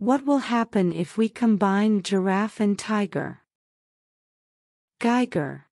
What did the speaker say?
What will happen if we combine giraffe and tiger? Geiger